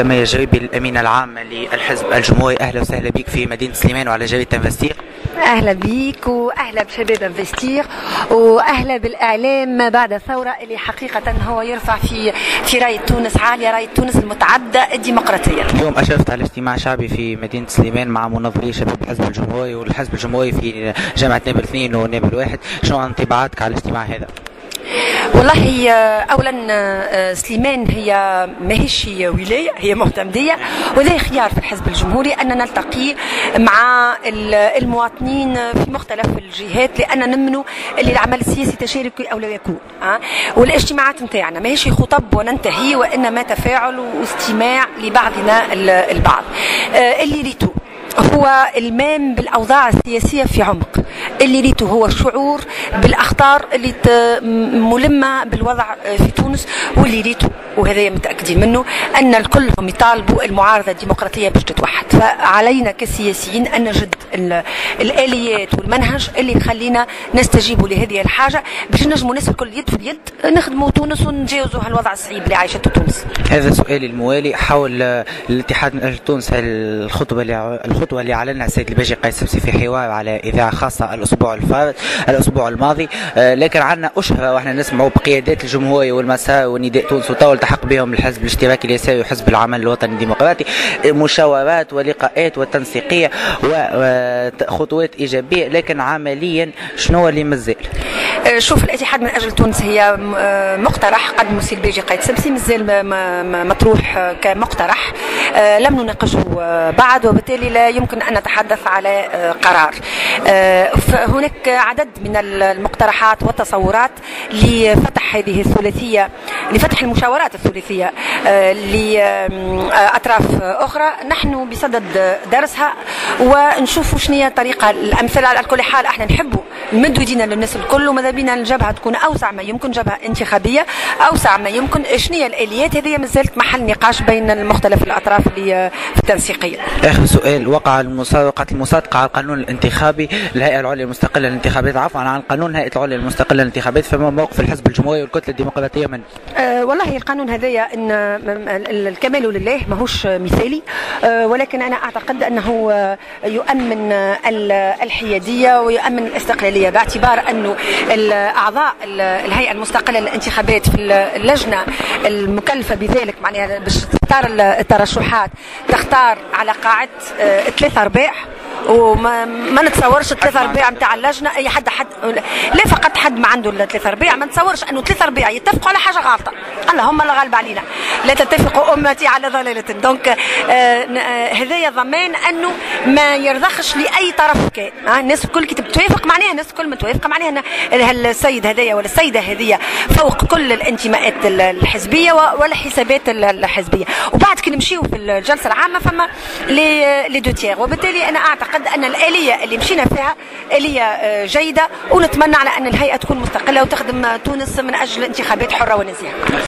مية الجريبي الأمين العام للحزب الجمهوري أهلا وسهلا بك في مدينة سليمان وعلى جريدة تنفستيق أهلا بيك وأهلا بشباب انفستير وأهلا بالإعلام ما بعد الثورة اللي حقيقة هو يرفع في في رايه تونس عالية رايه تونس المتعدده الديمقراطية. اليوم أشرفت على اجتماع شعبي في مدينة سليمان مع مناضلي شباب الحزب الجمهوري والحزب الجمهوري في جامعة نابل اثنين ونابل واحد، شنو أنطباعاتك على الاجتماع هذا؟ والله اولا آه، سليمان هي ماهيش ولاية هي معتمدية وهذا خيار في الحزب الجمهوري ان نلتقي مع المواطنين في مختلف الجهات لأن نمنوا اللي العمل السياسي تشاركي أو لا يكون أه؟ والاجتماعات نتاعنا ماهيش خطب وننتهي وإنما تفاعل واستماع لبعضنا البعض آه، اللي ريتو هو المام بالأوضاع السياسية في عمق اللي ريته هو الشعور بالأخطار اللي ملمة بالوضع في تونس واللي ريته وهذا متأكدين منه أن الكل هم يطالبوا المعارضة الديمقراطية باش تتوحد فعلينا كسياسيين أن نجد الآليات والمنهج اللي يخلينا نستجيبوا لهذه الحاجة باش نجموا الناس الكل يد في اليد نخدموا تونس ونجاوزوا هالوضع الصعيب اللي عايشته تونس. هذا سؤالي الموالي حول الاتحاد من أجل تونس الخطبة اللي الخطوة اللي أعلنها السيد الباجي قيس في حوار على إذاعة خاصة الأسبوع الفارط الأسبوع الماضي. آه، لكن عندنا أشهر وإحنا نسمعوا بقيادات الجمهورية والمسار ونداء تونس وطول التحق بهم الحزب الاشتراكي اليساري وحزب العمل الوطني الديمقراطي. مشاورات ولقاءات وتنسيقية وخطوات إيجابية. لكن عمليا شنو اللي مازال؟ آه، شوف الاتحاد من أجل تونس هي آه، مقترح. قدمه البيجي قايد سمسي مازال مطروح كمقترح. لم نناقشه بعد وبالتالي لا يمكن أن نتحدث على قرار. هناك عدد من المقترحات والتصورات لفتح هذه الثلاثية لفتح المشاورات الثلاثية آه، لأطراف أخرى. نحن بصدد درسها ونشوف شنو هي الطريقة الأمثلة على كل حال. إحنا نحبوا نمدوا ايدينا للناس الكل وماذا بينا الجبهة تكون أوسع ما يمكن جبهة انتخابية أوسع ما يمكن. شنو هي الآليات هذه؟ ما زالت محل نقاش بين المختلف الأطراف اللي في التنسيقية. اخر سؤال. وقع المسابقه المصادقة على القانون الانتخابي الهيئة العليا المستقلة للانتخابات. عفوا عن قانون الهيئه العليا المستقلة للانتخابات. فما موقف الحزب الجمهوري والكتلة الديمقراطية منه؟ أه والله القانون هذايا إن الكمال لله ماهوش مثالي. أه ولكن أنا أعتقد أنه يؤمن الحيادية ويؤمن الاستقلالية باعتبار انه أعضاء الهيئة المستقلة للانتخابات في اللجنة المكلفة بذلك معناها باش تختار الترشحات تختار على قاعدة ثلاثة ارباع وما ما نتصورش الثلاثة ارباع نتاع اللجنة أي حد حد لا فقط حد ما عنده الثلاثة ارباع ما نتصورش أنه ثلاثة ارباع يتفقوا على حاجة غلطة. اللهم اللي غالب علينا. لا تتفق أمتي على ضلالة. دونك هذايا آه ضمان أنه ما يرضخش لأي طرف كان. آه الناس الكل كي تتوافق معناها الناس الكل متوافقة معناها. السيد هذايا ولا السيدة هذيا فوق كل الانتماءات الحزبية والحسابات الحزبية. وبعد كي نمشيو في الجلسة العامة فما les deux tiers وبالتالي أنا أعتقد أن الآلية اللي مشينا فيها آلية جيدة ونتمنى على أن الهيئة تكون مستقلة وتخدم تونس من أجل انتخابات حرة ونزيهة.